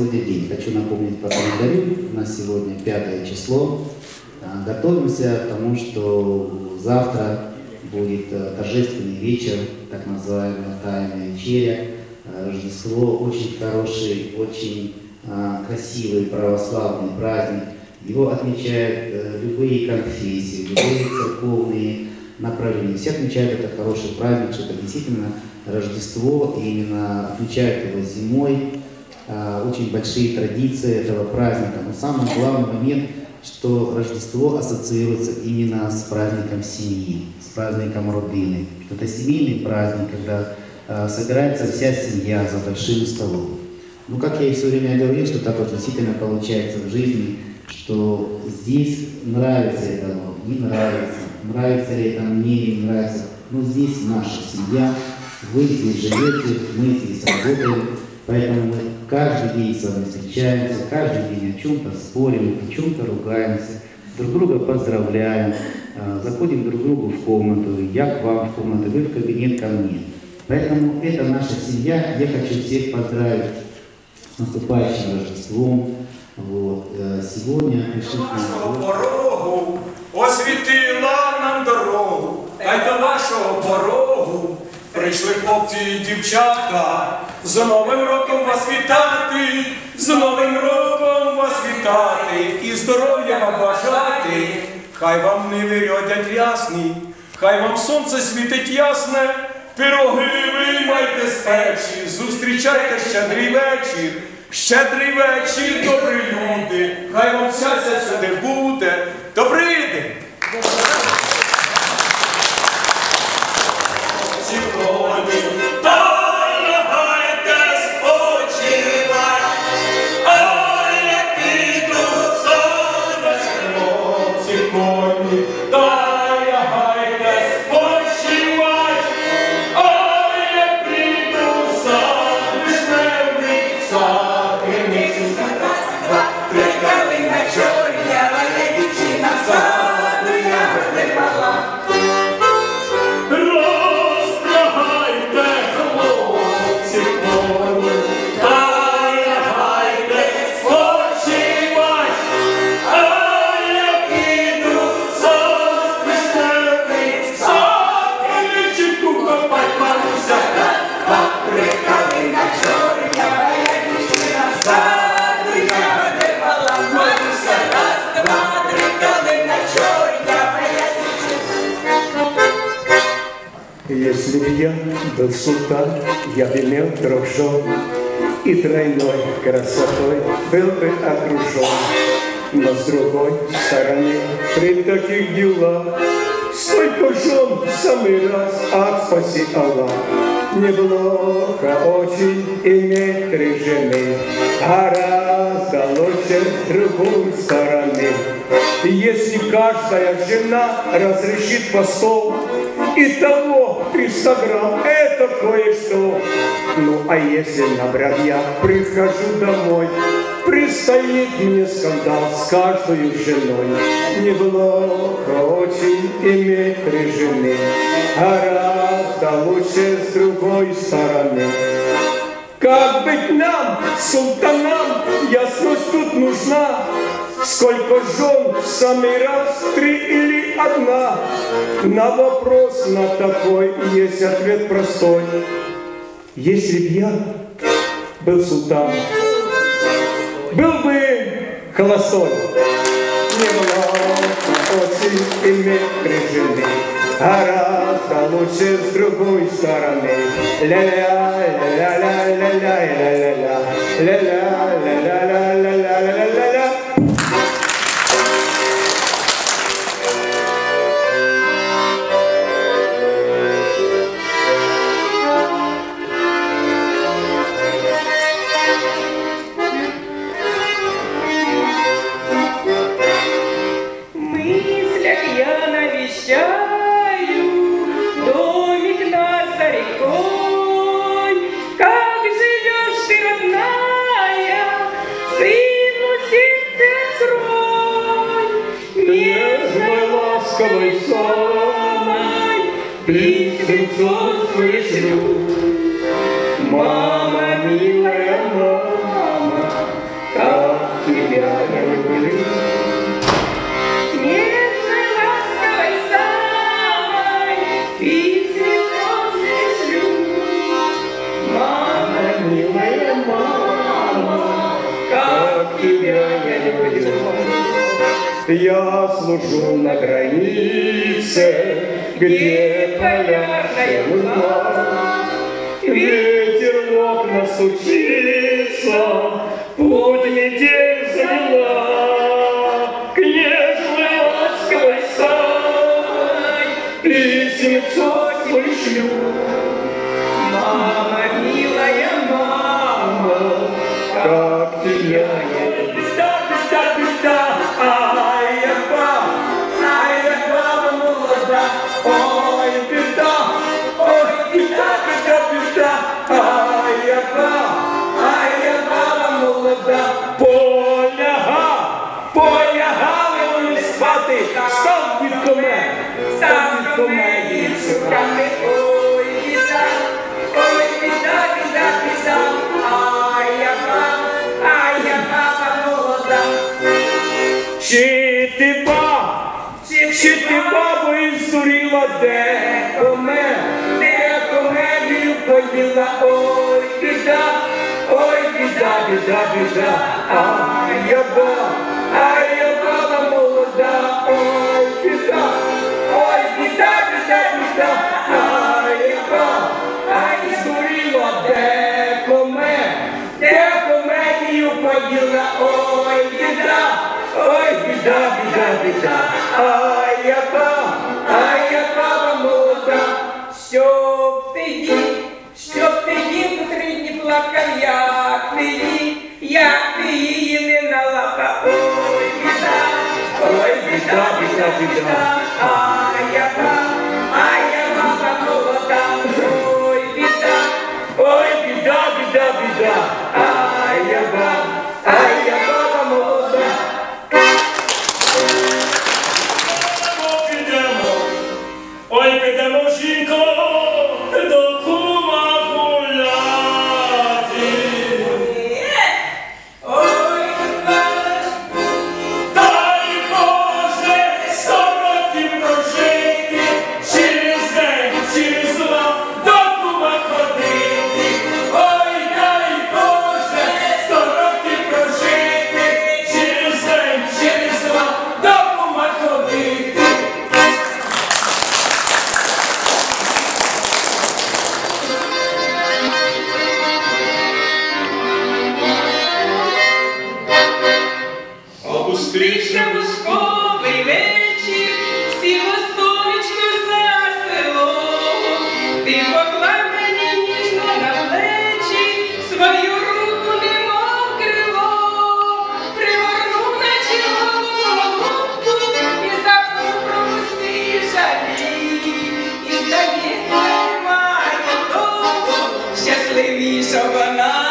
сегодня день. Хочу напомнить по календарю. У нас сегодня пятое число. А, готовимся к тому, что завтра будет э, торжественный вечер, так называемая тайная вечеря. Э, Рождество очень хороший, очень а, красивый православный праздник. Его отмечают э, любые конфессии, любые церковные направления. Все отмечают это хороший праздник, что это действительно Рождество, и именно отмечают его зимой. А, Очень большие традиции этого праздника. Но самый главный момент, что Рождество ассоциируется именно с праздником семьи, с праздником родины. Это семейный праздник, когда а, собирается вся семья за большим столом. Ну, как я и все время говорил, что так вот действительно получается в жизни, что здесь нравится это вам, не нравится, нравится ли это мне, не нравится. Но здесь наша семья, вы здесь живете, мы здесь работаем, поэтому мы каждый день с вами встречаемся, каждый день о чем-то спорим, о чем-то ругаемся, друг друга поздравляем, а, заходим друг к другу в комнату, я к вам в комнату, вы в кабинет ко мне. Поэтому это наша семья. Я хочу всех поздравить с наступающим Рождеством. Вот. э, Сегодня пришли к вашого нам порогу освітила нам дорогу, та й до вашого порогу прийшли хлопці і дівчата. З Новим роком вас вітати, з Новим роком вас вітати і здоров'я вам бажати. Хай вам не вирядять ясні, хай вам сонце світить ясне, пироги ви майте з печі, зустрічайте щедрий вечір. Щедрий вечір, добрі люди, хай вам щастя сюди буде. Если б я был султан, я бы имел жен, И тройной красотой был бы окружен. Но с другой стороны, при таких делах, Столько жен самый раз, ах, спаси Аллах. Неплохо очень иметь три жены, Гораздо лучше с другой стороны. Если каждая жена разрешит по стол, и того 300 грамм, это кое-что. Ну, а если на я прихожу домой, Предстоит мне скандал с каждой женой. Неплохо очень иметь три жены, Гораздо лучше с другой стороны. Как быть нам, султанам, ясность тут нужна. Сколько жен в самый раз, три или одна? На вопрос на такой есть ответ простой. Если б я был султан, был бы холостой. Не было очень иметь три жены, Гораздо лучше с другой стороны. Ля-ля, и крыльцо. Мама, милая мама, как тебя я люблю. Нежно ласковой самой и цветом. Мама, милая мама, как тебя я люблю. Я служу на границе, где полярная луна. Ветер в окна сучится, путь недель заняла. беда, ой, беда, ой, беда, беда, беда. Ай, я была, ай, я была молода, ой, беда, ой, беда, беда, беда. Ай, я была, ай, сурила, де коме, де коменію поділа, ой, беда, ой, беда, беда, беда. Ай, я была, ай, я была молода, все впереди солодка, я ти я як ти її ой біда, ой біда, біда, біда, а яка. 你一首歌啦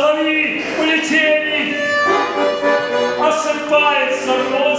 Соловьи улетели, осыпается вновь.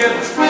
Yeah.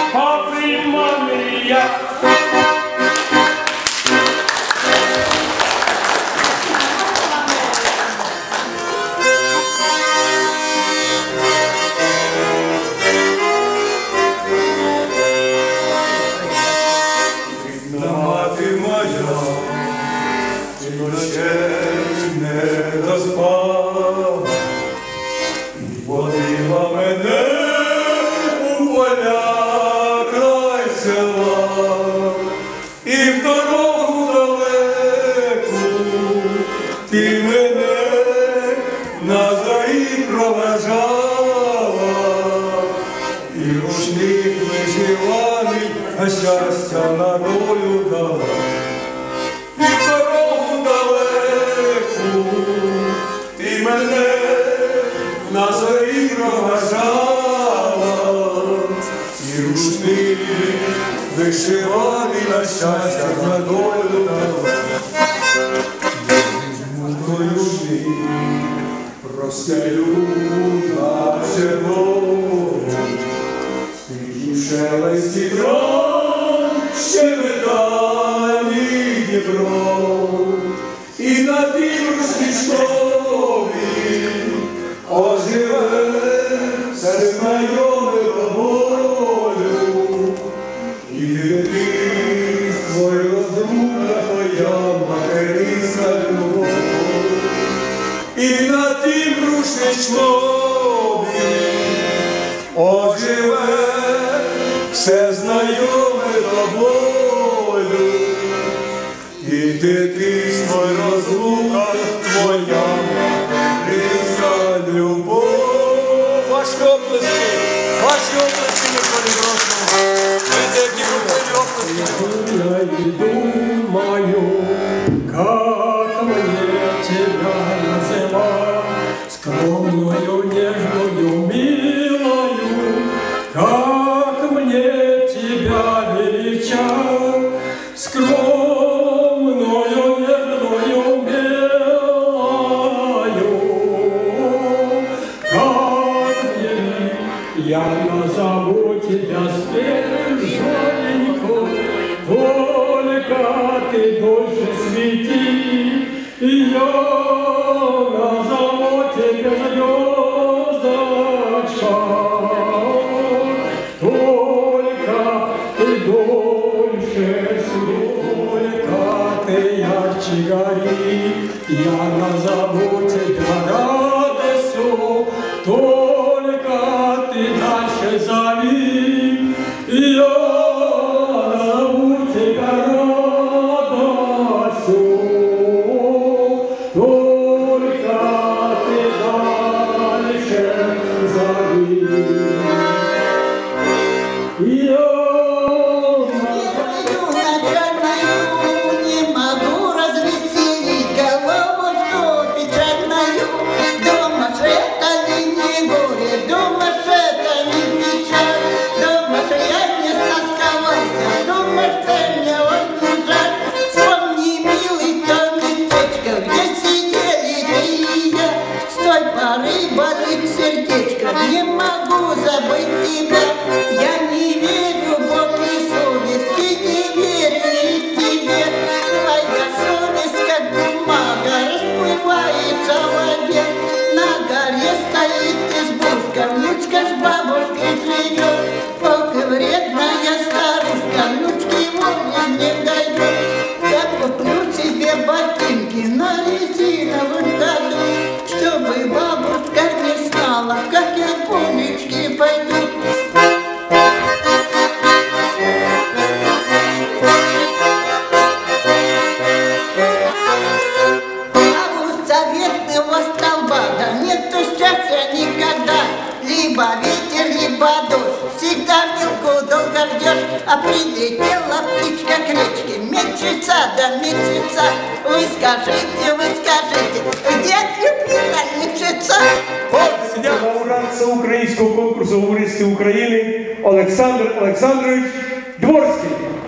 Розстелю на червоному, тихі шелесті кров, ще металі дібро. і ти твій розум. ярче гори, я назову тебя заветного столба. Да нету счастья никогда, либо ветер, либо дождь. Всегда в мелку долго ждешь, а прилетела птичка к речке. Мечется, да мечется, вы скажите, вы скажите, где клюквина мечется? Вот сидят лауреат украинского конкурса «Умористы Украины» Александр Александрович Дворский.